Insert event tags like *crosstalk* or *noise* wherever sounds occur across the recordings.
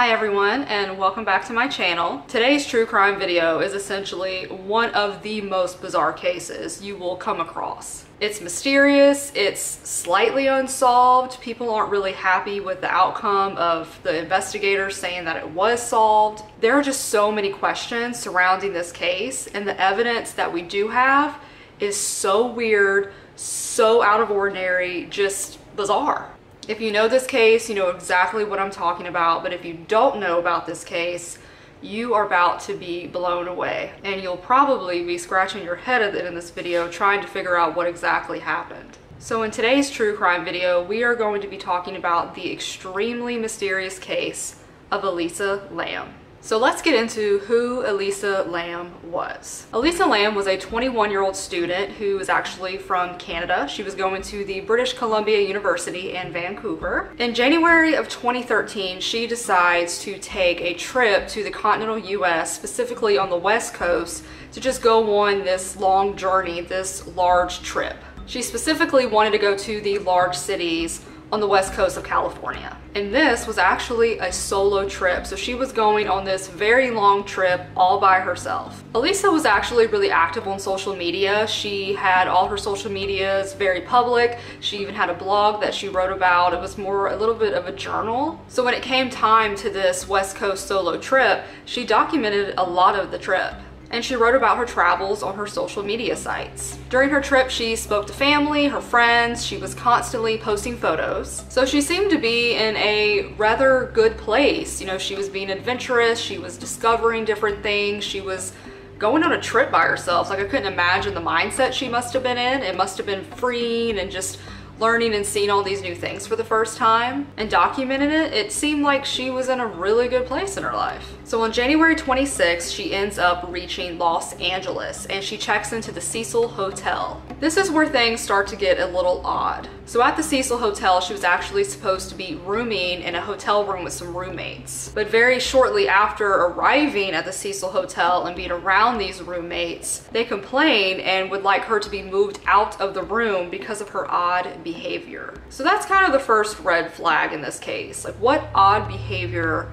Hi everyone and welcome back to my channel. Today's true crime video is essentially one of the most bizarre cases you will come across. It's mysterious, it's slightly unsolved, people aren't really happy with the outcome of the investigators saying that it was solved. There are just so many questions surrounding this case and the evidence that we do have is so weird, so out of ordinary, just bizarre. If you know this case, you know exactly what I'm talking about, but if you don't know about this case, you are about to be blown away and you'll probably be scratching your head at it in this video trying to figure out what exactly happened. So in today's true crime video, we are going to be talking about the extremely mysterious case of Elisa Lam. So let's get into who Elisa Lam was. Elisa Lam was a 21 year old student who was actually from Canada. She was going to the British Columbia University in Vancouver. In January of 2013, she decides to take a trip to the continental US, specifically on the west coast, to just go on this long journey, this large trip. She specifically wanted to go to the large cities on the west coast of California. And this was actually a solo trip. So she was going on this very long trip all by herself. Elisa was actually really active on social media. She had all her social medias very public. She even had a blog that she wrote about. It was more a little bit of a journal. So when it came time to this West Coast solo trip, she documented a lot of the trip and she wrote about her travels on her social media sites. During her trip, she spoke to family, her friends, she was constantly posting photos. So she seemed to be in a rather good place. You know, she was being adventurous, she was discovering different things, she was going on a trip by herself. Like I couldn't imagine the mindset she must have been in. It must have been freeing and just learning and seeing all these new things for the first time and documenting it, it seemed like she was in a really good place in her life. So on January 26th, she ends up reaching Los Angeles and she checks into the Cecil Hotel. This is where things start to get a little odd. So at the Cecil Hotel, she was actually supposed to be rooming in a hotel room with some roommates. But very shortly after arriving at the Cecil Hotel and being around these roommates, they complain and would like her to be moved out of the room because of her odd behavior. So that's kind of the first red flag in this case. Like what odd behavior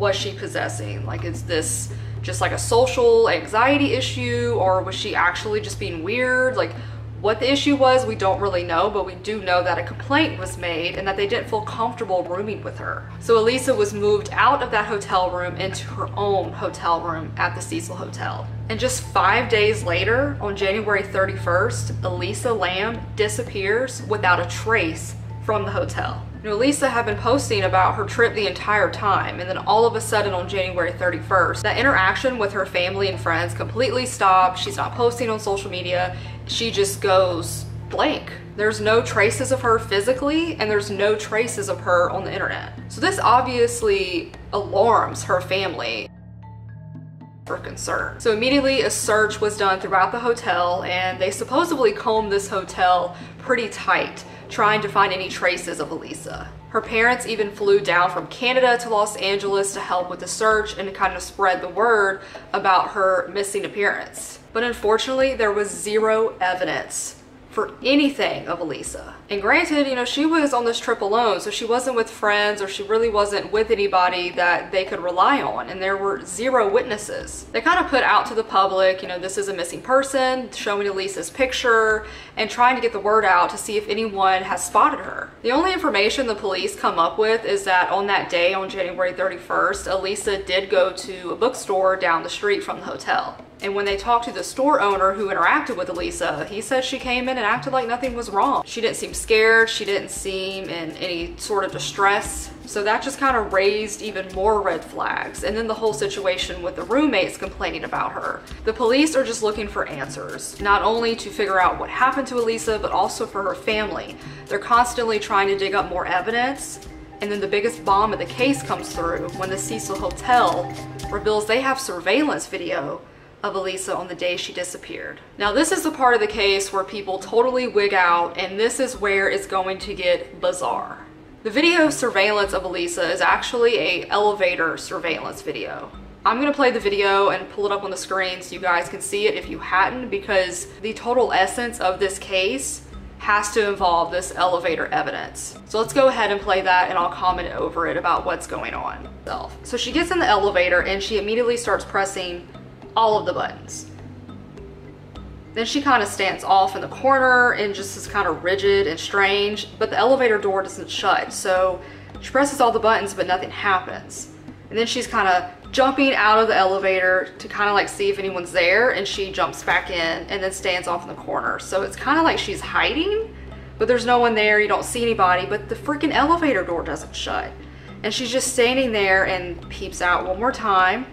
was she possessing? Like, is this just like a social anxiety issue or was she actually just being weird? Like, what the issue was, we don't really know, but we do know that a complaint was made and that they didn't feel comfortable rooming with her. So Elisa was moved out of that hotel room into her own hotel room at the Cecil Hotel. And just five days later, on January 31st, Elisa Lam disappears without a trace from the hotel. You know, Lisa had been posting about her trip the entire time, and then all of a sudden on January 31st, that interaction with her family and friends completely stopped. She's not posting on social media. She just goes blank. There's no traces of her physically, and there's no traces of her on the internet. So this obviously alarms her family for concern. So immediately a search was done throughout the hotel and they supposedly combed this hotel pretty tight trying to find any traces of Elisa. Her parents even flew down from Canada to Los Angeles to help with the search and to kind of spread the word about her missing appearance. But unfortunately, there was zero evidence for anything of Elisa. And granted, you know, she was on this trip alone, so she wasn't with friends or she really wasn't with anybody that they could rely on. And there were zero witnesses. They kind of put out to the public, you know, this is a missing person, showing Elisa's picture and trying to get the word out to see if anyone has spotted her. The only information the police come up with is that on that day, on January 31st, Elisa did go to a bookstore down the street from the hotel. And when they talked to the store owner who interacted with Elisa, he said she came in and acted like nothing was wrong. She didn't seem scared. She didn't seem in any sort of distress. So that just kind of raised even more red flags. And then the whole situation with the roommates complaining about her. The police are just looking for answers, not only to figure out what happened to Elisa, but also for her family. They're constantly trying to dig up more evidence and then the biggest bomb of the case comes through when the Cecil Hotel reveals they have surveillance video of Elisa on the day she disappeared. Now this is the part of the case where people totally wig out and this is where it's going to get bizarre. The video surveillance of Elisa is actually a elevator surveillance video. I'm gonna play the video and pull it up on the screen so you guys can see it if you hadn't because the total essence of this case has to involve this elevator evidence. So let's go ahead and play that and I'll comment over it about what's going on. So she gets in the elevator and she immediately starts pressing all of the buttons. Then she kind of stands off in the corner and just is kind of rigid and strange, but the elevator door doesn't shut. So she presses all the buttons, but nothing happens. And then she's kind of jumping out of the elevator to kind of like see if anyone's there and she jumps back in and then stands off in the corner. So it's kind of like she's hiding, but there's no one there. You don't see anybody, but the freaking elevator door doesn't shut. And she's just standing there and peeps out one more time.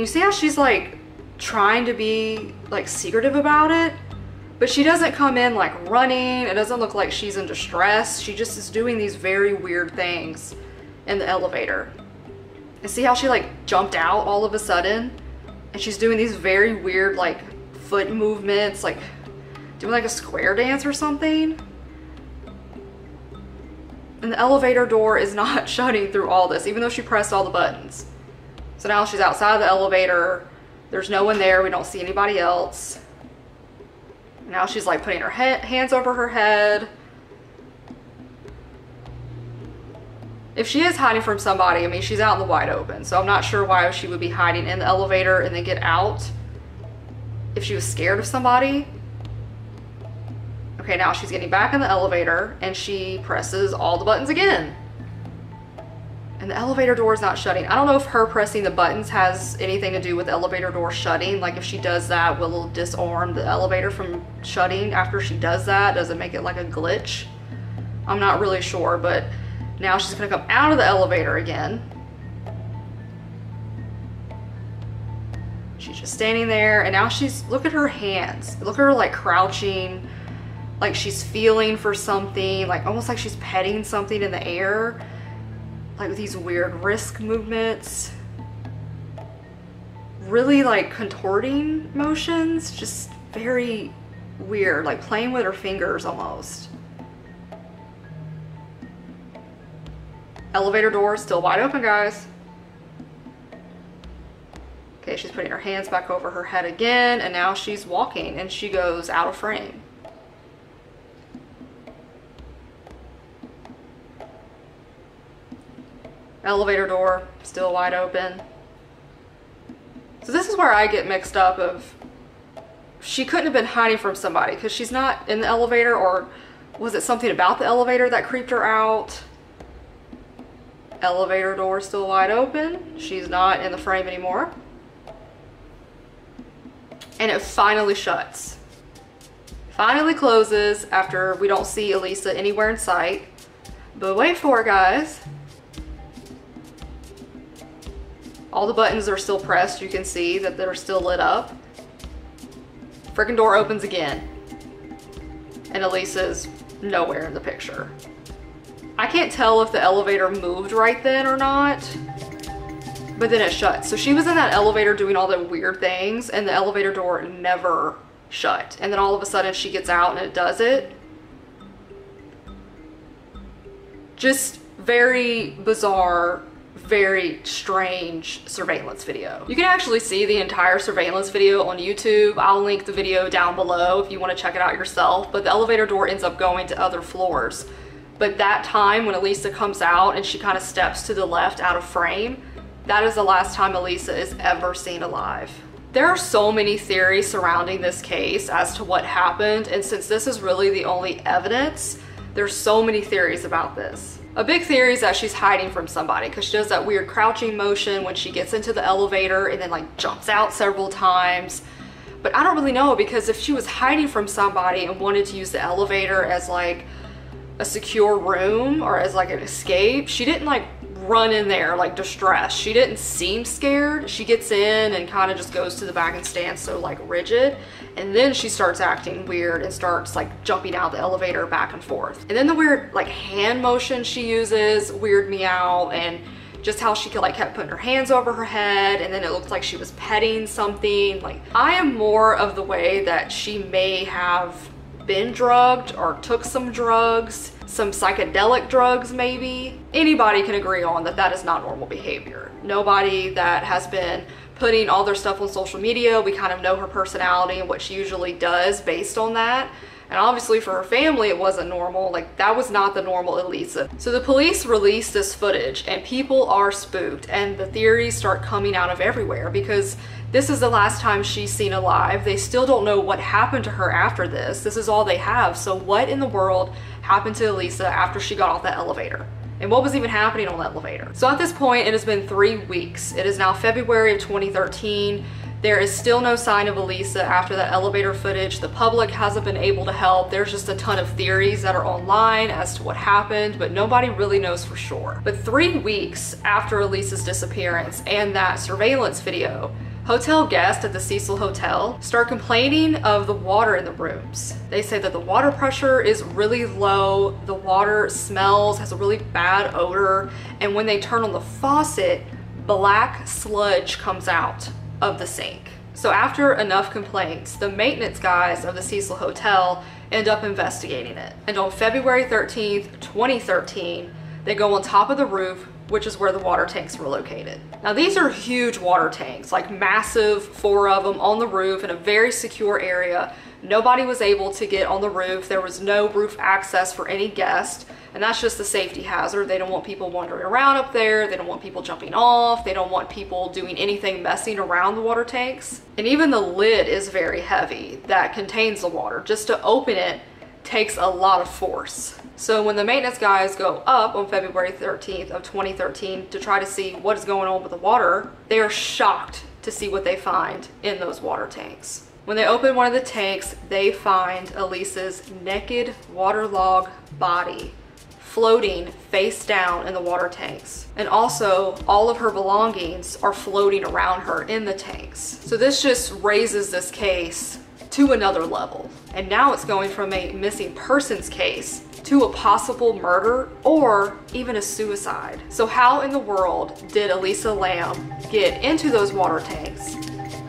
You see how she's like trying to be like secretive about it, but she doesn't come in like running. It doesn't look like she's in distress. She just is doing these very weird things in the elevator. And see how she like jumped out all of a sudden? And she's doing these very weird like foot movements, like doing like a square dance or something. And the elevator door is not *laughs* shutting through all this, even though she pressed all the buttons. So now she's outside of the elevator. There's no one there. We don't see anybody else. Now she's like putting her hands over her head. if she is hiding from somebody, I mean, she's out in the wide open. So I'm not sure why she would be hiding in the elevator and then get out if she was scared of somebody. Okay, now she's getting back in the elevator and she presses all the buttons again. The elevator door is not shutting. I don't know if her pressing the buttons has anything to do with the elevator door shutting. Like if she does that, will it disarm the elevator from shutting after she does that? Does it make it like a glitch? I'm not really sure, but now she's gonna come out of the elevator again. She's just standing there and now she's, look at her hands. Look at her like crouching, like she's feeling for something, like almost like she's petting something in the air. Like these weird wrist movements. Really like contorting motions, just very weird, like playing with her fingers almost. Elevator door still wide open, guys. Okay, she's putting her hands back over her head again, and now she's walking, and she goes out of frame. Elevator door still wide open. So this is where I get mixed up of she couldn't have been hiding from somebody because she's not in the elevator or was it something about the elevator that creeped her out? Elevator door still wide open. She's not in the frame anymore. And it finally shuts. Finally closes after we don't see Elisa anywhere in sight. But wait for it, guys. All the buttons are still pressed. You can see that they're still lit up. Freaking door opens again. And Elisa's nowhere in the picture. I can't tell if the elevator moved right then or not, but then it shut. So she was in that elevator doing all the weird things and the elevator door never shut. And then all of a sudden she gets out and it does it. Just very bizarre, very strange surveillance video. You can actually see the entire surveillance video on YouTube. I'll link the video down below if you want to check it out yourself, but the elevator door ends up going to other floors. But that time when Elisa comes out and she kind of steps to the left out of frame, that is the last time Elisa is ever seen alive. There are so many theories surrounding this case as to what happened, and since this is really the only evidence, there's so many theories about this. A big theory is that she's hiding from somebody because she does that weird crouching motion when she gets into the elevator and then like jumps out several times. But I don't really know because if she was hiding from somebody and wanted to use the elevator as like a secure room or as like an escape. She didn't like run in there like distressed. She didn't seem scared. She gets in and kind of just goes to the back and stands so like rigid. And then she starts acting weird and starts like jumping out the elevator back and forth. And then the weird like hand motion she uses weird me out and just how she could like kept putting her hands over her head and then it looked like she was petting something. Like I am more of the way that she may have been drugged or took some drugs, some psychedelic drugs maybe, anybody can agree on that that is not normal behavior. Nobody that has been putting all their stuff on social media, we kind of know her personality and what she usually does based on that. And obviously for her family, it wasn't normal. Like that was not the normal Elisa. So the police released this footage and people are spooked and the theories start coming out of everywhere because this is the last time she's seen alive. They still don't know what happened to her after this. This is all they have. So what in the world happened to Elisa after she got off that elevator? and what was even happening on that elevator. So at this point, it has been three weeks. It is now February of 2013. There is still no sign of Elisa after that elevator footage. The public hasn't been able to help. There's just a ton of theories that are online as to what happened, but nobody really knows for sure. But three weeks after Elisa's disappearance and that surveillance video, Hotel guests at the Cecil Hotel start complaining of the water in the rooms. They say that the water pressure is really low, the water smells, has a really bad odor, and when they turn on the faucet, black sludge comes out of the sink. So after enough complaints, the maintenance guys of the Cecil Hotel end up investigating it. And on February 13th, 2013, they go on top of the roof, which is where the water tanks were located. Now these are huge water tanks, like massive, four of them on the roof in a very secure area. Nobody was able to get on the roof. There was no roof access for any guest. And that's just the safety hazard. They don't want people wandering around up there. They don't want people jumping off. They don't want people doing anything messing around the water tanks. And even the lid is very heavy that contains the water. Just to open it takes a lot of force. So when the maintenance guys go up on February 13th of 2013 to try to see what is going on with the water, they are shocked to see what they find in those water tanks. When they open one of the tanks, they find Elisa's naked, waterlogged body floating face down in the water tanks. And also all of her belongings are floating around her in the tanks. So this just raises this case to another level. And now it's going from a missing persons case to a possible murder or even a suicide. So how in the world did Elisa Lam get into those water tanks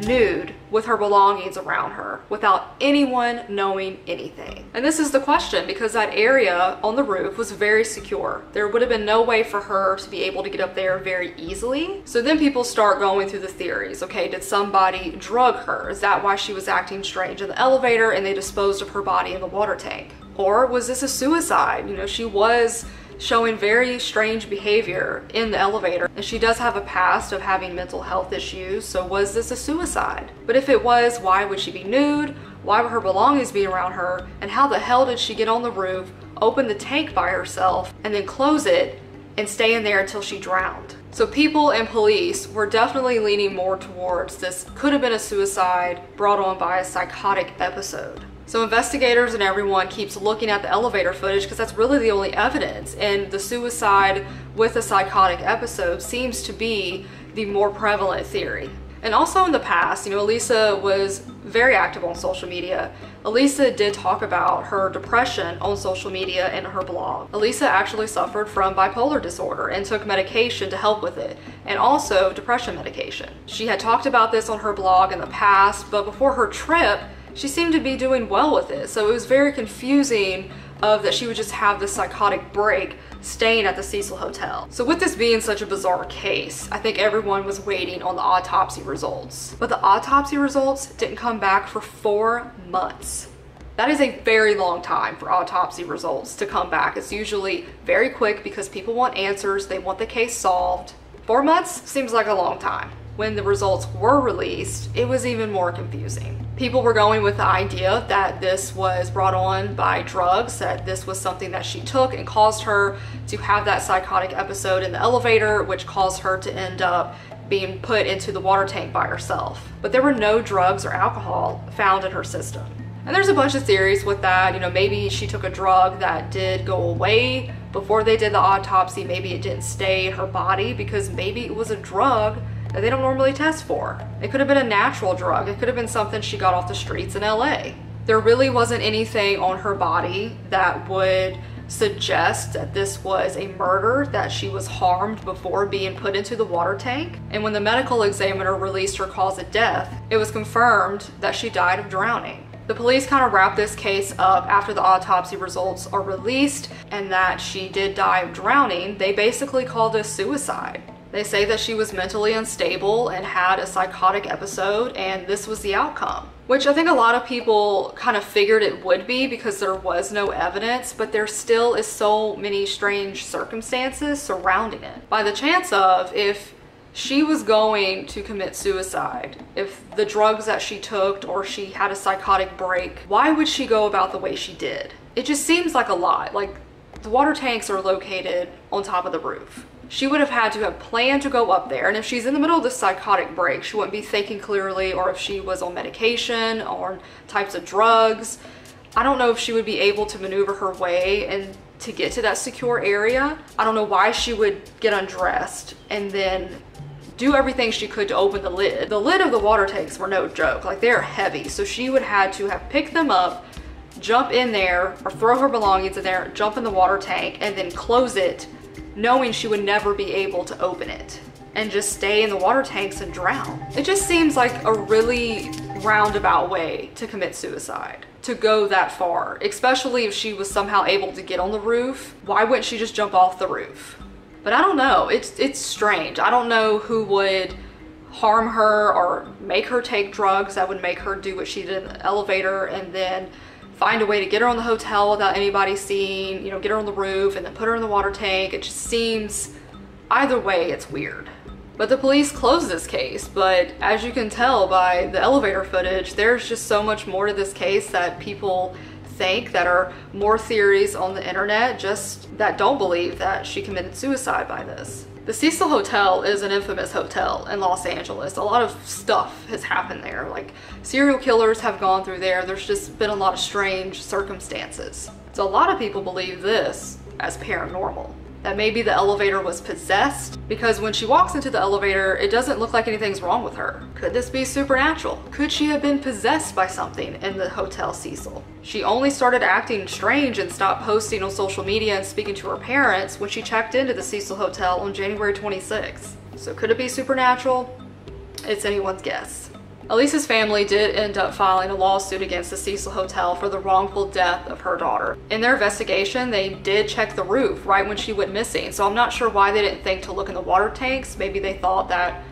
nude with her belongings around her without anyone knowing anything? And this is the question because that area on the roof was very secure. There would have been no way for her to be able to get up there very easily. So then people start going through the theories. Okay, did somebody drug her? Is that why she was acting strange in the elevator and they disposed of her body in the water tank? Or was this a suicide? You know, she was showing very strange behavior in the elevator. And she does have a past of having mental health issues, so was this a suicide? But if it was, why would she be nude? Why would her belongings be around her? And how the hell did she get on the roof, open the tank by herself, and then close it and stay in there until she drowned? So people and police were definitely leaning more towards this could have been a suicide brought on by a psychotic episode. So investigators and everyone keeps looking at the elevator footage because that's really the only evidence. And the suicide with a psychotic episode seems to be the more prevalent theory. And also in the past, you know, Elisa was very active on social media. Elisa did talk about her depression on social media and her blog. Elisa actually suffered from bipolar disorder and took medication to help with it, and also depression medication. She had talked about this on her blog in the past, but before her trip, she seemed to be doing well with it. So it was very confusing of that she would just have this psychotic break staying at the Cecil Hotel. So with this being such a bizarre case, I think everyone was waiting on the autopsy results. But the autopsy results didn't come back for four months. That is a very long time for autopsy results to come back. It's usually very quick because people want answers, they want the case solved. Four months seems like a long time. When the results were released, it was even more confusing people were going with the idea that this was brought on by drugs, that this was something that she took and caused her to have that psychotic episode in the elevator, which caused her to end up being put into the water tank by herself. But there were no drugs or alcohol found in her system. And there's a bunch of theories with that. You know, maybe she took a drug that did go away before they did the autopsy. Maybe it didn't stay in her body because maybe it was a drug that they don't normally test for. It could have been a natural drug. It could have been something she got off the streets in LA. There really wasn't anything on her body that would suggest that this was a murder, that she was harmed before being put into the water tank. And when the medical examiner released her cause of death, it was confirmed that she died of drowning. The police kind of wrap this case up after the autopsy results are released and that she did die of drowning. They basically called this suicide. They say that she was mentally unstable and had a psychotic episode, and this was the outcome. which I think a lot of people kind of figured it would be because there was no evidence, but there still is so many strange circumstances surrounding it. By the chance of if she was going to commit suicide, if the drugs that she took or she had a psychotic break, why would she go about the way she did? It just seems like a lot. Like the water tanks are located on top of the roof. She would have had to have planned to go up there. And if she's in the middle of this psychotic break, she wouldn't be thinking clearly, or if she was on medication or types of drugs. I don't know if she would be able to maneuver her way and to get to that secure area. I don't know why she would get undressed and then do everything she could to open the lid. The lid of the water tanks were no joke, like they're heavy. So she would have to have picked them up, jump in there or throw her belongings in there, jump in the water tank and then close it knowing she would never be able to open it and just stay in the water tanks and drown. It just seems like a really roundabout way to commit suicide, to go that far, especially if she was somehow able to get on the roof. Why wouldn't she just jump off the roof? But I don't know, it's, it's strange. I don't know who would harm her or make her take drugs that would make her do what she did in the elevator and then find a way to get her on the hotel without anybody seeing, you know, get her on the roof and then put her in the water tank. It just seems, either way, it's weird. But the police closed this case, but as you can tell by the elevator footage, there's just so much more to this case that people think that are more theories on the internet just that don't believe that she committed suicide by this. The Cecil Hotel is an infamous hotel in Los Angeles. A lot of stuff has happened there. Like serial killers have gone through there. There's just been a lot of strange circumstances. So a lot of people believe this as paranormal that maybe the elevator was possessed because when she walks into the elevator, it doesn't look like anything's wrong with her. Could this be supernatural? Could she have been possessed by something in the Hotel Cecil? She only started acting strange and stopped posting on social media and speaking to her parents when she checked into the Cecil Hotel on January 26. So could it be supernatural? It's anyone's guess. Elisa's family did end up filing a lawsuit against the Cecil Hotel for the wrongful death of her daughter. In their investigation, they did check the roof right when she went missing, so I'm not sure why they didn't think to look in the water tanks. Maybe they thought that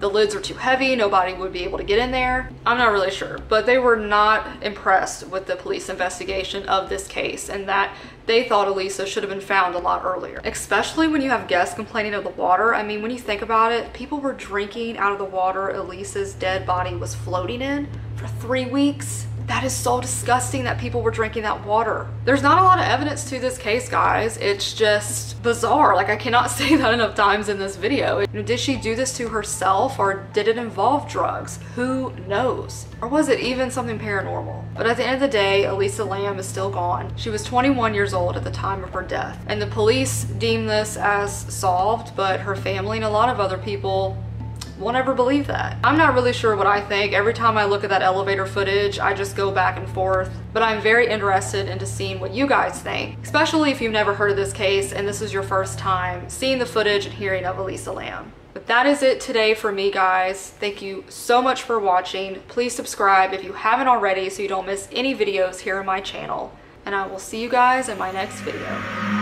the lids are too heavy, nobody would be able to get in there. I'm not really sure, but they were not impressed with the police investigation of this case and that they thought Elisa should have been found a lot earlier. Especially when you have guests complaining of the water. I mean, when you think about it, people were drinking out of the water Elisa's dead body was floating in for three weeks. That is so disgusting that people were drinking that water. There's not a lot of evidence to this case, guys. It's just bizarre. Like, I cannot *laughs* say that enough times in this video. You know, did she do this to herself or did it involve drugs? Who knows? Or was it even something paranormal? But at the end of the day, Elisa Lam is still gone. She was 21 years old at the time of her death. And the police deem this as solved, but her family and a lot of other people won't ever believe that. I'm not really sure what I think. Every time I look at that elevator footage, I just go back and forth. But I'm very interested into seeing what you guys think, especially if you've never heard of this case and this is your first time seeing the footage and hearing of Elisa Lam. But that is it today for me, guys. Thank you so much for watching. Please subscribe if you haven't already so you don't miss any videos here on my channel. And I will see you guys in my next video.